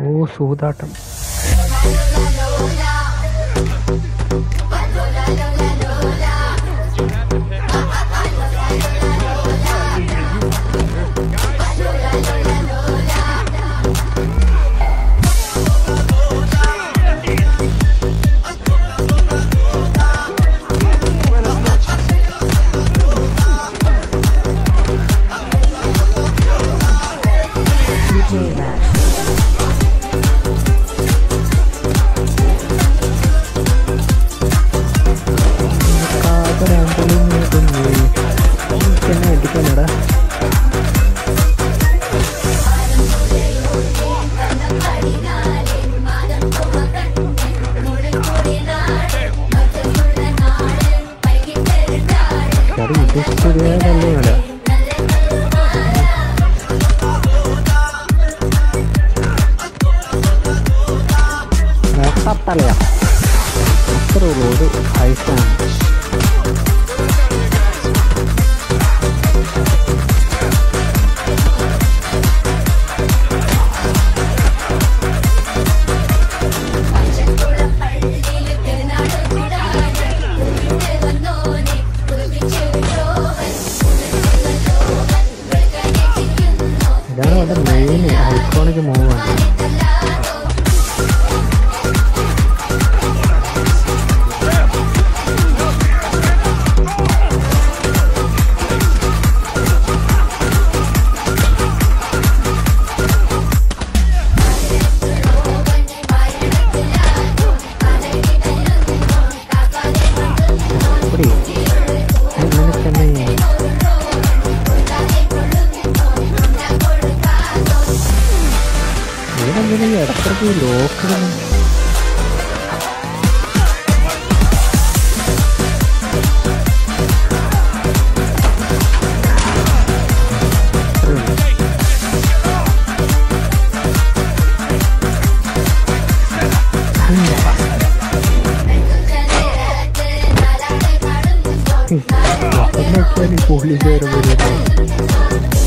ओ सूदाटम Victoria Galera. Nakapalia. After a road, I stand. അവരുടെ main iconic galera. Trabalhou, cara. Como é que é,